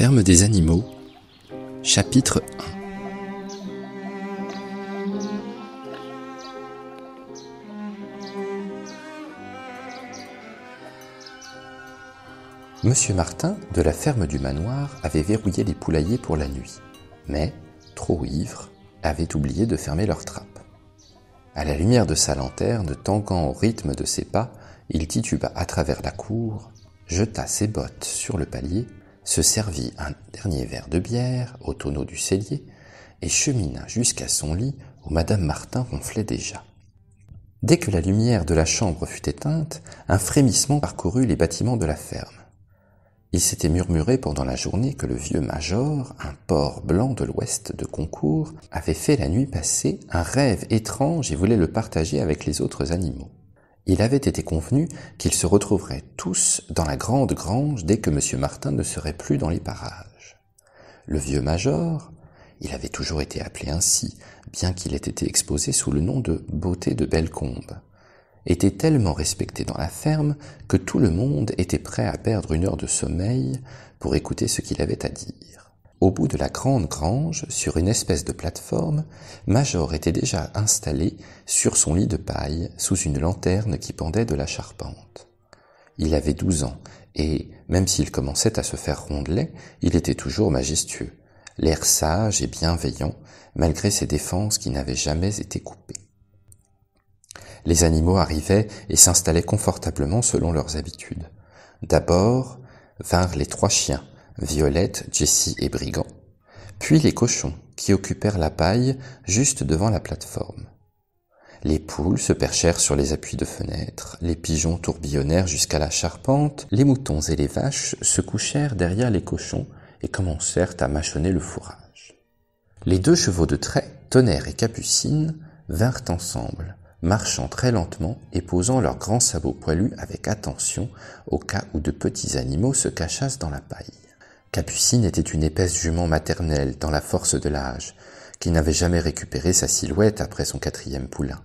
ferme des animaux, chapitre 1 Monsieur Martin, de la ferme du manoir, avait verrouillé les poulaillers pour la nuit, mais, trop ivre, avait oublié de fermer leurs trappes. À la lumière de sa lanterne, tanguant au rythme de ses pas, il tituba à travers la cour, jeta ses bottes sur le palier, se servit un dernier verre de bière au tonneau du cellier et chemina jusqu'à son lit où Madame Martin ronflait déjà. Dès que la lumière de la chambre fut éteinte, un frémissement parcourut les bâtiments de la ferme. Il s'était murmuré pendant la journée que le vieux major, un porc blanc de l'ouest de Concours, avait fait la nuit passée un rêve étrange et voulait le partager avec les autres animaux. Il avait été convenu qu'ils se retrouveraient tous dans la grande grange dès que M. Martin ne serait plus dans les parages. Le vieux major, il avait toujours été appelé ainsi, bien qu'il ait été exposé sous le nom de Beauté de Bellecombe, était tellement respecté dans la ferme que tout le monde était prêt à perdre une heure de sommeil pour écouter ce qu'il avait à dire. Au bout de la grande grange, sur une espèce de plateforme, Major était déjà installé sur son lit de paille sous une lanterne qui pendait de la charpente. Il avait douze ans, et, même s'il commençait à se faire rondelet, il était toujours majestueux, l'air sage et bienveillant, malgré ses défenses qui n'avaient jamais été coupées. Les animaux arrivaient et s'installaient confortablement selon leurs habitudes. D'abord vinrent les trois chiens, Violette, Jessie et Brigand, puis les cochons qui occupèrent la paille juste devant la plateforme. Les poules se perchèrent sur les appuis de fenêtres, les pigeons tourbillonnèrent jusqu'à la charpente, les moutons et les vaches se couchèrent derrière les cochons et commencèrent à mâchonner le fourrage. Les deux chevaux de trait, Tonnerre et Capucine, vinrent ensemble, marchant très lentement et posant leurs grands sabots poilus avec attention au cas où de petits animaux se cachassent dans la paille. Capucine était une épaisse jument maternelle dans la force de l'âge, qui n'avait jamais récupéré sa silhouette après son quatrième poulain.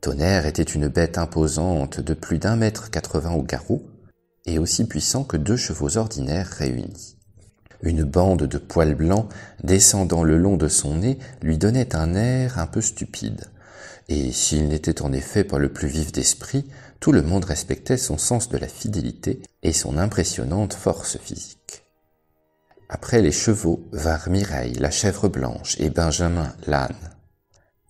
Tonnerre était une bête imposante de plus d'un mètre quatre-vingts au garrot, et aussi puissant que deux chevaux ordinaires réunis. Une bande de poils blancs descendant le long de son nez lui donnait un air un peu stupide, et s'il n'était en effet pas le plus vif d'esprit, tout le monde respectait son sens de la fidélité et son impressionnante force physique. Après les chevaux vinrent Mireille, la chèvre blanche, et Benjamin, l'âne.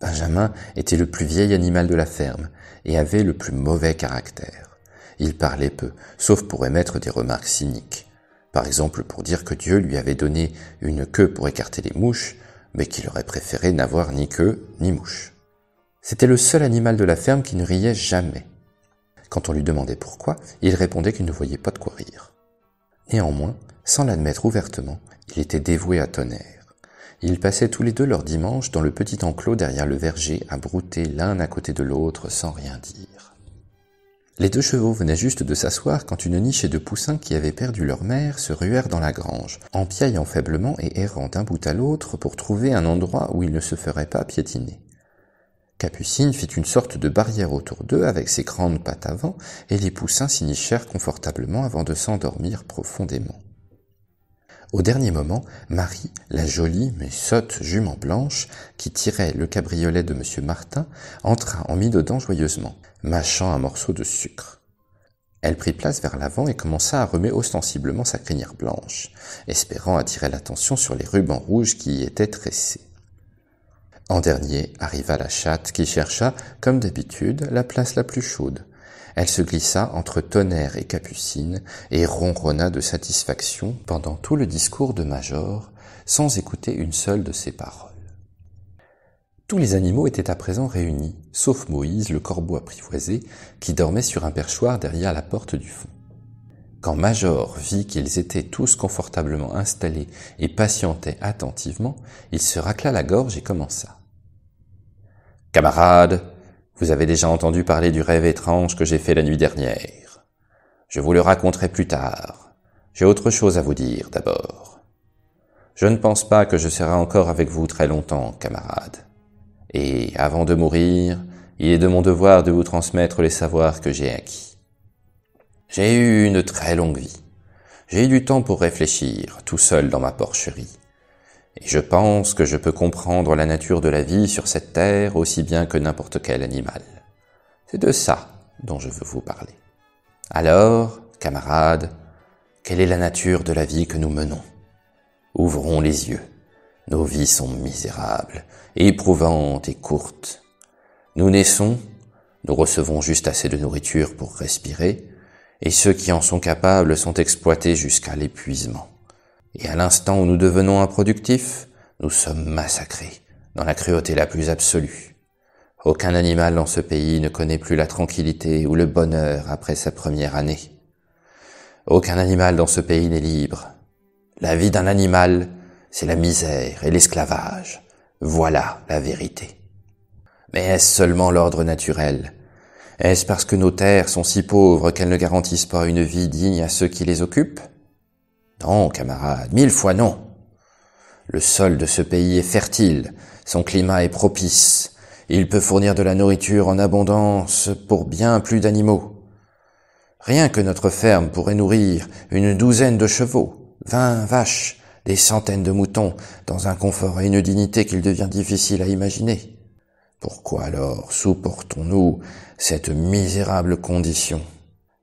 Benjamin était le plus vieil animal de la ferme et avait le plus mauvais caractère. Il parlait peu, sauf pour émettre des remarques cyniques. Par exemple pour dire que Dieu lui avait donné une queue pour écarter les mouches, mais qu'il aurait préféré n'avoir ni queue ni mouche. C'était le seul animal de la ferme qui ne riait jamais. Quand on lui demandait pourquoi, il répondait qu'il ne voyait pas de quoi rire. Néanmoins, sans l'admettre ouvertement, il était dévoué à Tonnerre. Ils passaient tous les deux leurs dimanches dans le petit enclos derrière le verger à brouter l'un à côté de l'autre sans rien dire. Les deux chevaux venaient juste de s'asseoir quand une nichée de poussins qui avaient perdu leur mère se ruèrent dans la grange, empiaillant faiblement et errant d'un bout à l'autre pour trouver un endroit où ils ne se feraient pas piétiner. Capucine fit une sorte de barrière autour d'eux avec ses grandes pattes avant, et les poussins s'y nichèrent confortablement avant de s'endormir profondément. Au dernier moment, Marie, la jolie mais sotte jument blanche, qui tirait le cabriolet de M. Martin, entra en minaudant joyeusement, mâchant un morceau de sucre. Elle prit place vers l'avant et commença à remuer ostensiblement sa crinière blanche, espérant attirer l'attention sur les rubans rouges qui y étaient tressés. En dernier arriva la chatte qui chercha, comme d'habitude, la place la plus chaude, elle se glissa entre Tonnerre et Capucine et ronronna de satisfaction pendant tout le discours de Major, sans écouter une seule de ses paroles. Tous les animaux étaient à présent réunis, sauf Moïse, le corbeau apprivoisé, qui dormait sur un perchoir derrière la porte du fond. Quand Major vit qu'ils étaient tous confortablement installés et patientaient attentivement, il se racla la gorge et commença. Camarades, vous avez déjà entendu parler du rêve étrange que j'ai fait la nuit dernière. Je vous le raconterai plus tard. J'ai autre chose à vous dire d'abord. Je ne pense pas que je serai encore avec vous très longtemps, camarades. Et avant de mourir, il est de mon devoir de vous transmettre les savoirs que j'ai acquis. J'ai eu une très longue vie. j'ai eu du temps pour réfléchir, tout seul dans ma porcherie. Et je pense que je peux comprendre la nature de la vie sur cette terre aussi bien que n'importe quel animal. C'est de ça dont je veux vous parler. Alors, camarades, quelle est la nature de la vie que nous menons? Ouvrons les yeux. Nos vies sont misérables, éprouvantes et courtes. Nous naissons, nous recevons juste assez de nourriture pour respirer, et ceux qui en sont capables sont exploités jusqu'à l'épuisement. Et à l'instant où nous devenons improductifs, nous sommes massacrés, dans la cruauté la plus absolue. Aucun animal dans ce pays ne connaît plus la tranquillité ou le bonheur après sa première année. Aucun animal dans ce pays n'est libre. La vie d'un animal, c'est la misère et l'esclavage. Voilà la vérité. Mais est-ce seulement l'ordre naturel? Est-ce parce que nos terres sont si pauvres qu'elles ne garantissent pas une vie digne à ceux qui les occupent? Non, camarade, mille fois non. Le sol de ce pays est fertile, son climat est propice, il peut fournir de la nourriture en abondance pour bien plus d'animaux. Rien que notre ferme pourrait nourrir une douzaine de chevaux, vingt vaches, des centaines de moutons, dans un confort et une dignité qu'il devient difficile à imaginer. Pourquoi alors supportons-nous cette misérable condition?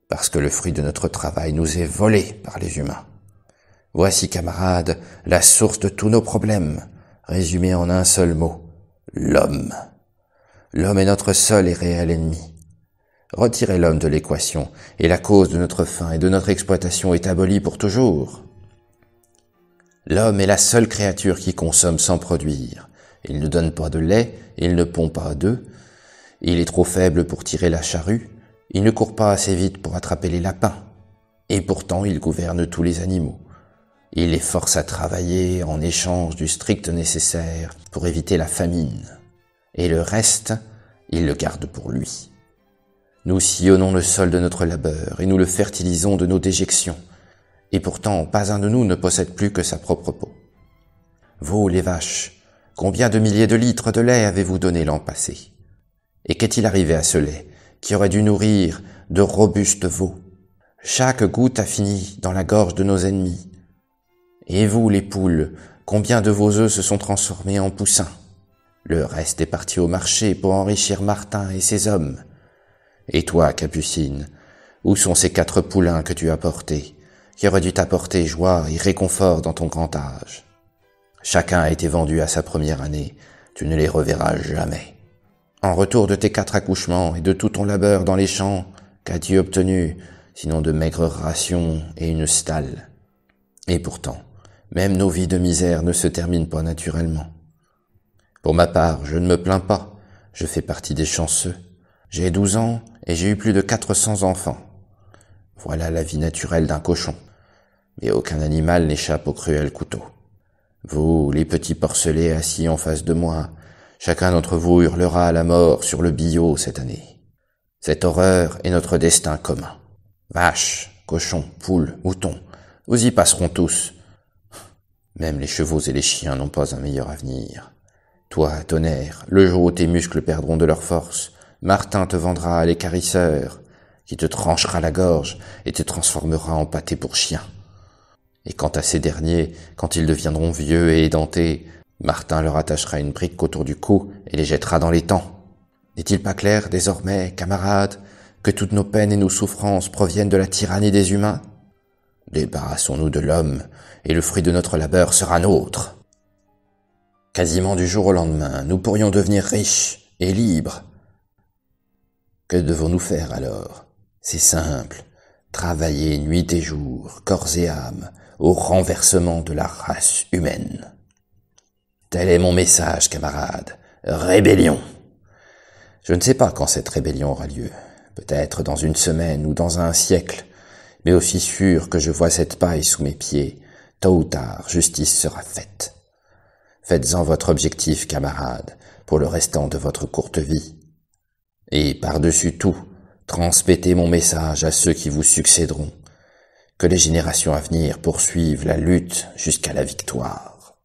Parce que le fruit de notre travail nous est volé par les humains. Voici, camarades, la source de tous nos problèmes, résumée en un seul mot, l'homme. L'homme est notre seul et réel ennemi. Retirez l'homme de l'équation, et la cause de notre faim et de notre exploitation est abolie pour toujours. L'homme est la seule créature qui consomme sans produire. Il ne donne pas de lait, il ne pond pas d'œufs, il est trop faible pour tirer la charrue, il ne court pas assez vite pour attraper les lapins, et pourtant il gouverne tous les animaux. Il les force à travailler en échange du strict nécessaire pour éviter la famine. Et le reste, il le garde pour lui. Nous sillonnons le sol de notre labeur et nous le fertilisons de nos déjections. Et pourtant, pas un de nous ne possède plus que sa propre peau. Vous, les vaches, combien de milliers de litres de lait avez-vous donné l'an passé? Et qu'est-il arrivé à ce lait qui aurait dû nourrir de robustes veaux? Chaque goutte a fini dans la gorge de nos ennemis et vous, les poules, combien de vos œufs se sont transformés en poussins? Le reste est parti au marché pour enrichir Martin et ses hommes. Et toi, Capucine, où sont ces quatre poulains que tu as portés, qui auraient dû t'apporter joie et réconfort dans ton grand âge? Chacun a été vendu à sa première année, tu ne les reverras jamais. En retour de tes quatre accouchements et de tout ton labeur dans les champs, qu'as-tu obtenu, sinon de maigres rations et une stalle? Et pourtant, même nos vies de misère ne se terminent pas naturellement. Pour ma part, je ne me plains pas. Je fais partie des chanceux. J'ai douze ans et j'ai eu plus de quatre cents enfants. Voilà la vie naturelle d'un cochon. Mais aucun animal n'échappe au cruel couteau. Vous, les petits porcelets assis en face de moi, chacun d'entre vous hurlera à la mort sur le billot cette année. Cette horreur est notre destin commun. Vaches, cochons, poules, moutons, nous y passerons tous, même les chevaux et les chiens n'ont pas un meilleur avenir. Toi, tonnerre, le jour où tes muscles perdront de leur force, Martin te vendra à l'écarisseur, qui te tranchera la gorge et te transformera en pâté pour chien. Et quant à ces derniers, quand ils deviendront vieux et édentés, Martin leur attachera une brique autour du cou et les jettera dans les temps. N'est-il pas clair désormais, camarades, que toutes nos peines et nos souffrances proviennent de la tyrannie des humains? Débarrassons-nous de l'homme, et le fruit de notre labeur sera nôtre. Quasiment du jour au lendemain, nous pourrions devenir riches et libres. Que devons-nous faire alors? C'est simple, travailler nuit et jour, corps et âme, au renversement de la race humaine. Tel est mon message, camarades. Rébellion. Je ne sais pas quand cette rébellion aura lieu. Peut-être dans une semaine ou dans un siècle mais aussi sûr que je vois cette paille sous mes pieds, tôt ou tard justice sera faite. Faites-en votre objectif, camarade, pour le restant de votre courte vie. Et par-dessus tout, transmettez mon message à ceux qui vous succéderont, que les générations à venir poursuivent la lutte jusqu'à la victoire.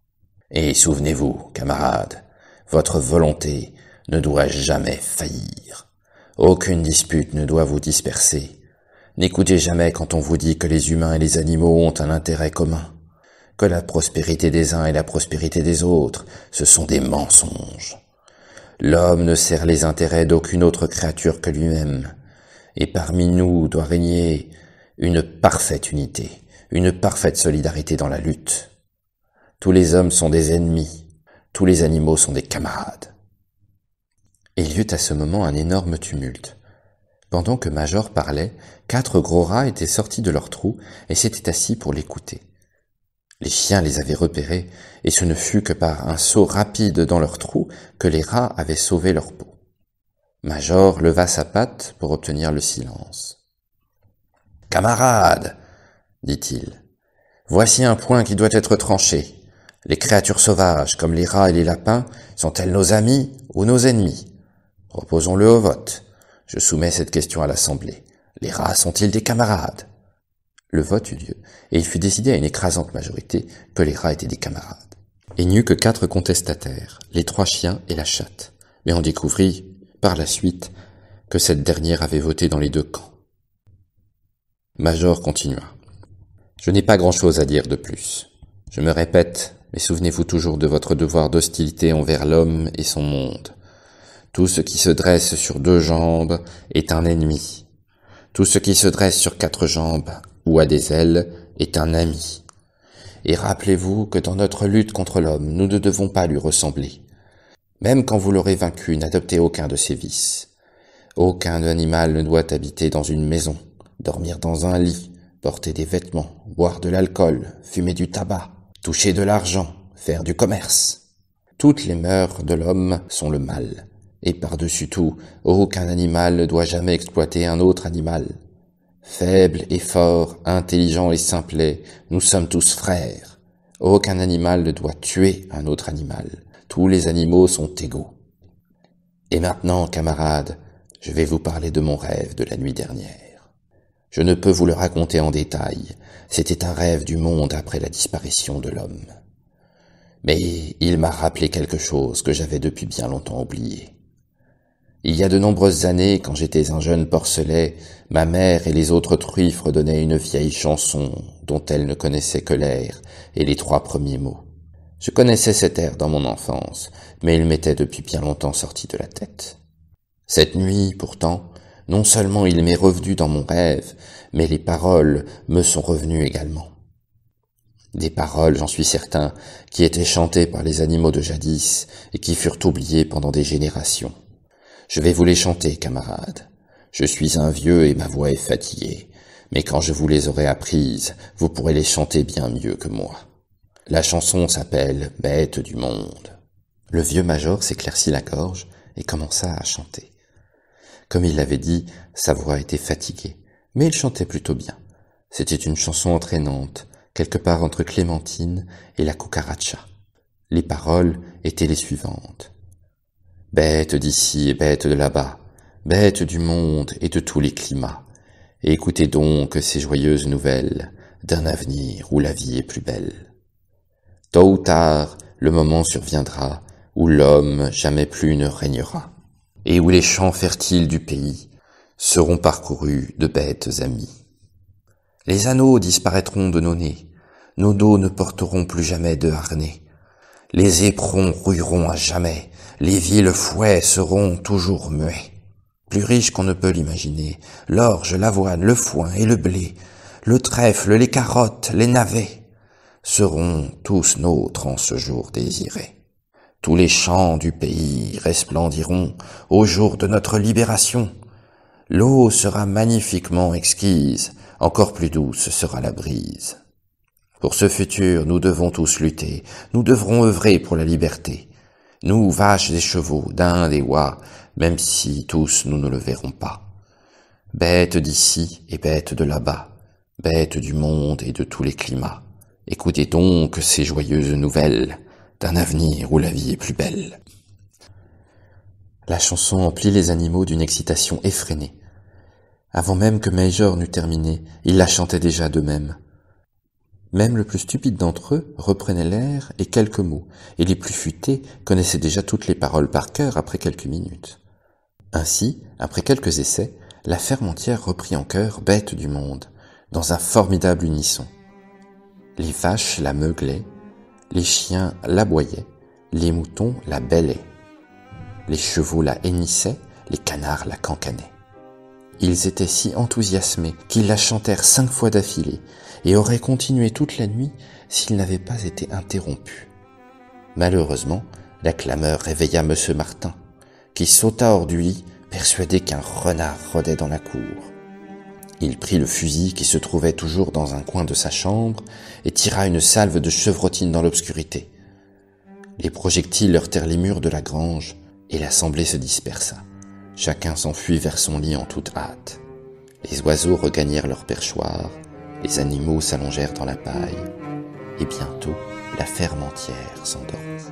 Et souvenez-vous, camarades, votre volonté ne doit jamais faillir. Aucune dispute ne doit vous disperser, N'écoutez jamais quand on vous dit que les humains et les animaux ont un intérêt commun, que la prospérité des uns et la prospérité des autres, ce sont des mensonges. L'homme ne sert les intérêts d'aucune autre créature que lui-même, et parmi nous doit régner une parfaite unité, une parfaite solidarité dans la lutte. Tous les hommes sont des ennemis, tous les animaux sont des camarades. Il y eut à ce moment un énorme tumulte. Pendant que Major parlait, quatre gros rats étaient sortis de leur trou et s'étaient assis pour l'écouter. Les chiens les avaient repérés, et ce ne fut que par un saut rapide dans leur trou que les rats avaient sauvé leur peau. Major leva sa patte pour obtenir le silence. Camarades, dit-il, voici un point qui doit être tranché. Les créatures sauvages, comme les rats et les lapins, sont-elles nos amis ou nos ennemis? Proposons-le au vote. Je soumets cette question à l'Assemblée. Les rats sont-ils des camarades? Le vote eut lieu, et il fut décidé à une écrasante majorité que les rats étaient des camarades. Il n'y eut que quatre contestataires, les trois chiens et la chatte, mais on découvrit, par la suite, que cette dernière avait voté dans les deux camps. Major continua. Je n'ai pas grand-chose à dire de plus. Je me répète, mais souvenez-vous toujours de votre devoir d'hostilité envers l'homme et son monde. Tout ce qui se dresse sur deux jambes est un ennemi. Tout ce qui se dresse sur quatre jambes ou a des ailes est un ami. Et rappelez-vous que dans notre lutte contre l'homme, nous ne devons pas lui ressembler. Même quand vous l'aurez vaincu, n'adoptez aucun de ses vices. Aucun animal ne doit habiter dans une maison, dormir dans un lit, porter des vêtements, boire de l'alcool, fumer du tabac, toucher de l'argent, faire du commerce. Toutes les mœurs de l'homme sont le mal, et par-dessus tout, aucun animal ne doit jamais exploiter un autre animal. Faible et fort, intelligent et simplet, nous sommes tous frères. Aucun animal ne doit tuer un autre animal. Tous les animaux sont égaux. Et maintenant, camarades, je vais vous parler de mon rêve de la nuit dernière. Je ne peux vous le raconter en détail, c'était un rêve du monde après la disparition de l'homme. Mais il m'a rappelé quelque chose que j'avais depuis bien longtemps oublié. Il y a de nombreuses années, quand j'étais un jeune porcelet, ma mère et les autres truies fredonnaient une vieille chanson dont elles ne connaissaient que l'air et les trois premiers mots. Je connaissais cet air dans mon enfance, mais il m'était depuis bien longtemps sorti de la tête. Cette nuit, pourtant, non seulement il m'est revenu dans mon rêve, mais les paroles me sont revenues également. Des paroles, j'en suis certain, qui étaient chantées par les animaux de jadis et qui furent oubliées pendant des générations. Je vais vous les chanter, camarades. Je suis un vieux et ma voix est fatiguée, mais quand je vous les aurai apprises, vous pourrez les chanter bien mieux que moi. La chanson s'appelle Bête du monde. Le vieux major s'éclaircit la gorge et commença à chanter. Comme il l'avait dit, sa voix était fatiguée, mais il chantait plutôt bien. C'était une chanson entraînante, quelque part entre Clémentine et la cucaracha. Les paroles étaient les suivantes. Bête d'ici et bête de là-bas, bête du monde et de tous les climats, écoutez donc ces joyeuses nouvelles d'un avenir où la vie est plus belle. Tôt ou tard, le moment surviendra où l'homme jamais plus ne régnera, et où les champs fertiles du pays seront parcourus de bêtes amies. Les anneaux disparaîtront de nos nez, nos dos ne porteront plus jamais de harnais, les éperons rouilleront à jamais, les villes fouets seront toujours muets. Plus riches qu'on ne peut l'imaginer, l'orge, l'avoine, le foin et le blé, le trèfle, les carottes, les navets, seront tous nôtres en ce jour désiré. Tous les champs du pays resplendiront au jour de notre libération. L'eau sera magnifiquement exquise, encore plus douce sera la brise. Pour ce futur, nous devons tous lutter, nous devrons œuvrer pour la liberté. Nous, vaches et chevaux, dindes et oies, même si tous nous ne le verrons pas. Bêtes d'ici et bêtes de là-bas, bêtes du monde et de tous les climats. Écoutez donc ces joyeuses nouvelles d'un avenir où la vie est plus belle. La chanson emplit les animaux d'une excitation effrénée. Avant même que Major n'eût terminé, ils la chantaient déjà d'eux-mêmes. Même le plus stupide d'entre eux reprenait l'air et quelques mots, et les plus futés connaissaient déjà toutes les paroles par cœur après quelques minutes. Ainsi, après quelques essais, la ferme entière reprit en chœur Bête du monde, dans un formidable unisson. Les vaches la meuglaient, les chiens l'aboyaient, les moutons la bêlaient, les chevaux la hennissaient, les canards la cancanaient. Ils étaient si enthousiasmés qu'ils la chantèrent cinq fois d'affilée et auraient continué toute la nuit s'ils n'avaient pas été interrompus. Malheureusement, la clameur réveilla M. Martin, qui sauta hors du lit, persuadé qu'un renard rôdait dans la cour. Il prit le fusil qui se trouvait toujours dans un coin de sa chambre et tira une salve de chevrotine dans l'obscurité. Les projectiles heurtèrent les murs de la grange et l'assemblée se dispersa. Chacun s'enfuit vers son lit en toute hâte. Les oiseaux regagnèrent leur perchoir, les animaux s'allongèrent dans la paille, et bientôt la ferme entière s'endormit.